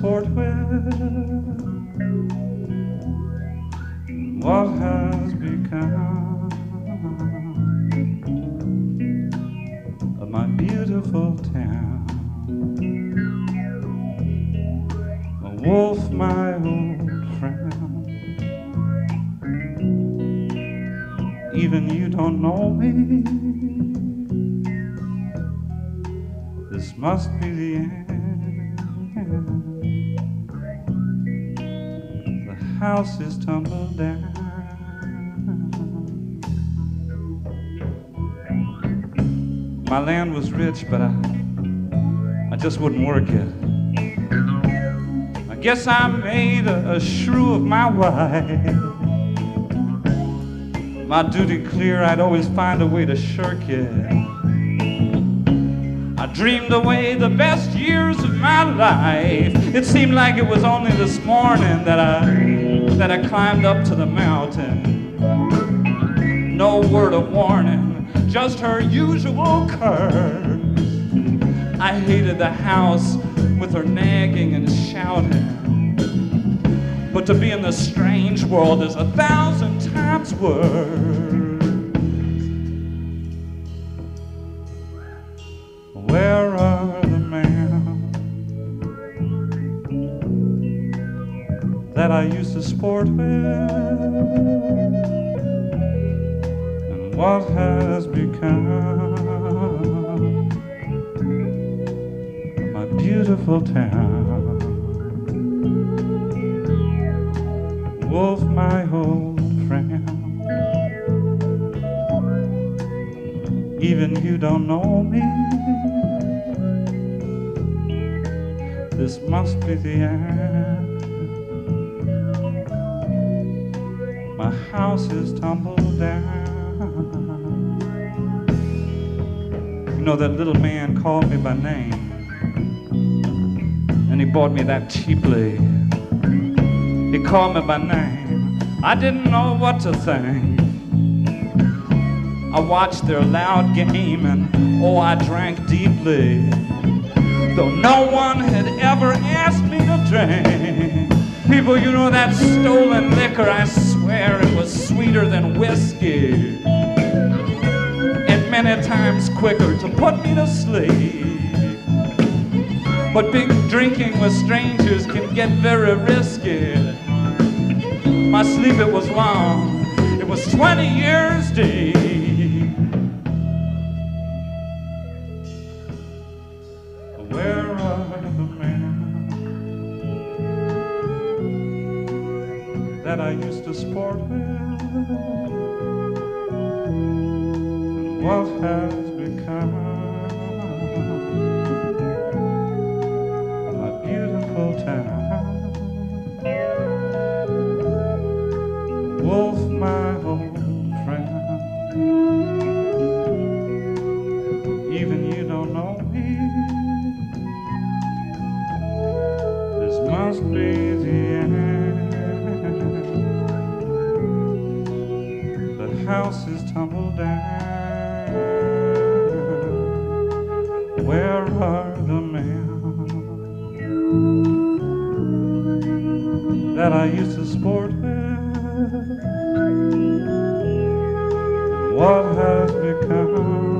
What has become of my beautiful town? A wolf, my old friend. even you don't know me. This must be the end. The tumble down. My land was rich, but I, I just wouldn't work it. I guess I made a, a shrew of my wife my duty clear, I'd always find a way to shirk it. I dreamed away the best years of my life. It seemed like it was only this morning that I that I climbed up to the mountain. No word of warning, just her usual curse. I hated the house with her nagging and shouting. But to be in the strange world is a thousand times worse. Where that I used to sport with? And what has become my beautiful town? Wolf, my old friend. Even you don't know me. This must be the end. My house is tumbled down. You know, that little man called me by name, and he bought me that cheaply. He called me by name. I didn't know what to think. I watched their loud game and oh, I drank deeply. Though no one had ever asked me to drink. People, you know that stolen liquor, I swear it was sweeter than whiskey. And many times quicker to put me to sleep. But big drinking with strangers can get very risky. My sleep, it was long, it was 20 years deep. That I used to sport with? And what has become of my beautiful town? Wolf, my old friend. Even you don't know me. This must be the end. The tumble down. Where are the men that I used to sport with? What has become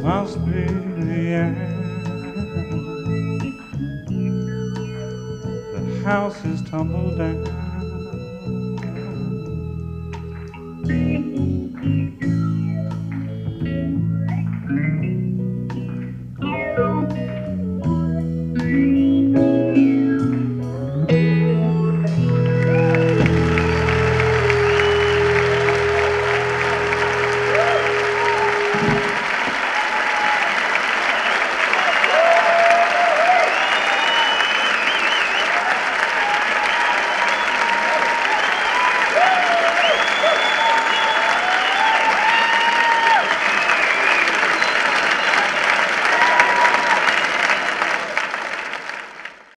Must be the end. The house is tumbled down.